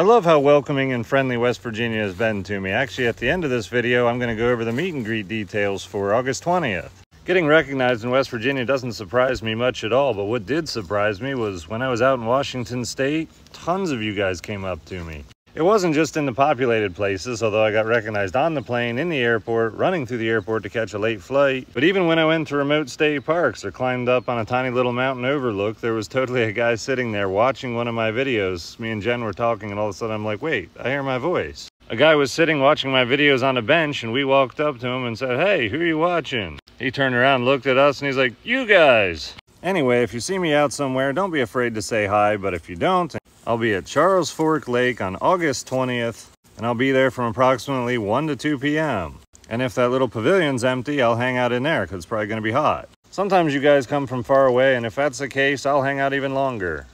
I love how welcoming and friendly West Virginia has been to me. Actually, at the end of this video, I'm going to go over the meet and greet details for August 20th. Getting recognized in West Virginia doesn't surprise me much at all, but what did surprise me was when I was out in Washington State, tons of you guys came up to me. It wasn't just in the populated places, although I got recognized on the plane, in the airport, running through the airport to catch a late flight. But even when I went to remote state parks or climbed up on a tiny little mountain overlook, there was totally a guy sitting there watching one of my videos. Me and Jen were talking, and all of a sudden I'm like, wait, I hear my voice. A guy was sitting watching my videos on a bench, and we walked up to him and said, hey, who are you watching? He turned around, looked at us, and he's like, you guys. Anyway, if you see me out somewhere, don't be afraid to say hi, but if you don't, I'll be at Charles Fork Lake on August 20th, and I'll be there from approximately 1 to 2 p.m. And if that little pavilion's empty, I'll hang out in there because it's probably going to be hot. Sometimes you guys come from far away, and if that's the case, I'll hang out even longer.